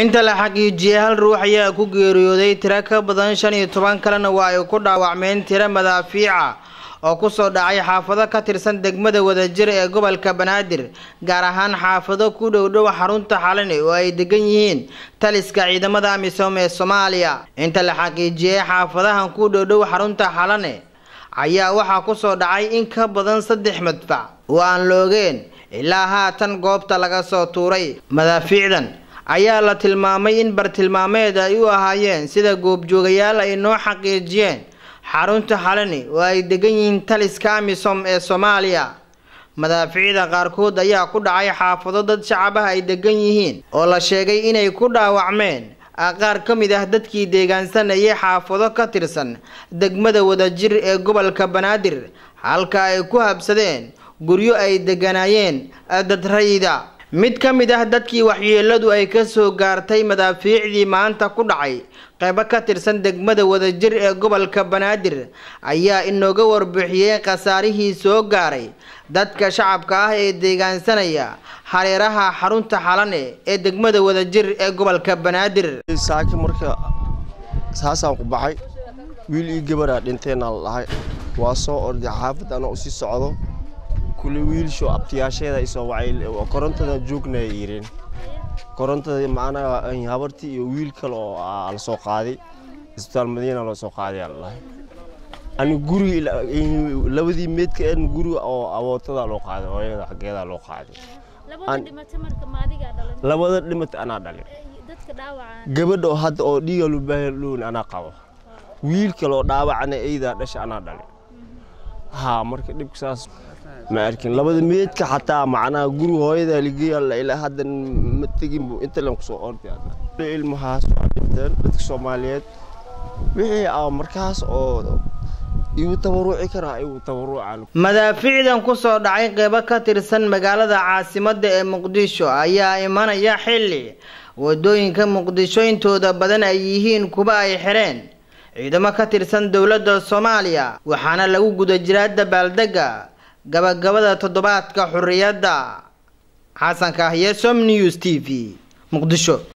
inta la xaqiijiyey hal ruux ayaa ku geeriyooday tiro ka badan shan iyo toban kalena waa ay ku dhaawacmeen tiro madaafiica oo ku soo dhacay xaafado ka tirsan degmada wadajir ee gobolka banaadir gaar ahaan xaafado ku dhowdhow xarunta xalane oo ay degan yihiin taliska ciidamada amisom ee soomaaliya. Inta la xaqiijiyey xaafadahan ku dhowdhow xarunta xalane ayaa waxaa ku soo dhacay in ka badan saddex madfac oo aan loogeen ilaa haatan goobta laga soo tuuray madaafiicdan ayaa la tilmaamay in bartilmaameed ay u ahaayeen sida goobjoogayaal ay noo xaqiijiyeen. Xarunta xalani oo ay degan yihiin taliska amisom ee soomaaliya. Madaafiicda qaarkood ayaa ku dhacay xaafado dad shacabaha ay degan yihiin oo la sheegay inay ku dhaawacmeen. Qaar ka mid ah dadkii deegaansanayay xaafado ka tirsan degmada wadajir ee gobolka banaadir halka ay ku habsadeen guryo ay deganaayeen dad rayida mid ka mid ah dadkii waxyeeladu ay ka soo gaartay madaafiicdii maanta ku dhacay qeybo ka tirsan degmada wadajir ee gobolka banaadir ayaa inooga warbixiyey khasaarihii soo gaaray. Dadka shacabka ah ee deegaansanaya hareeraha xarunta xalane ee degmada wadajir ee gobolka banaadir. Saaki marka saasaan ku baxay wiil io gabaraa dhinteenaa la dhahay waa soo orday xaafad ana u sii socdo kule wiilsho abtiyaasheeda isoo wacay korontada joogna ay yireen. Korontada macnaha habartii iyo wiil kale oo la soo qaaday. Isbitaal madiina loo soo qaaday aa la dhahay ani guri labadii meedka en guri oo awootada loo qaaday hooyada xaggeeda loo qaaday. Labada dhimata anaa dhalin gabadha hadda oo dhiiga lubaahan anaa qabo. Wiil kale oo dhaawacana eydaa dhasha anaa dhalin ha marka dhibka saas ma arkin. Labada meedka xataa macnaha guri hooyada ligeeya ilaa hadda ma tegin bu inta lan ku soo orday ilmahaas waa dhinteen dadka soomaaliyeed. Wixii ah markaas oo igu tabaruci karaa igu tabarucaan. Madaafiicdan ku soo dhacay qeybo ka tirsan magaalada caasimada ee muqdisho ayaa imanaya xilli. Wadooyinka muqdisho intooda badan ay yihiin kuwa ay xireen ciidamo ka tirsan dowladda soomaaliya waxaana lagu guda jiraa dabaaldega gabagabada toddobaadka xurriyadda xasan kahye som news t v muqdisho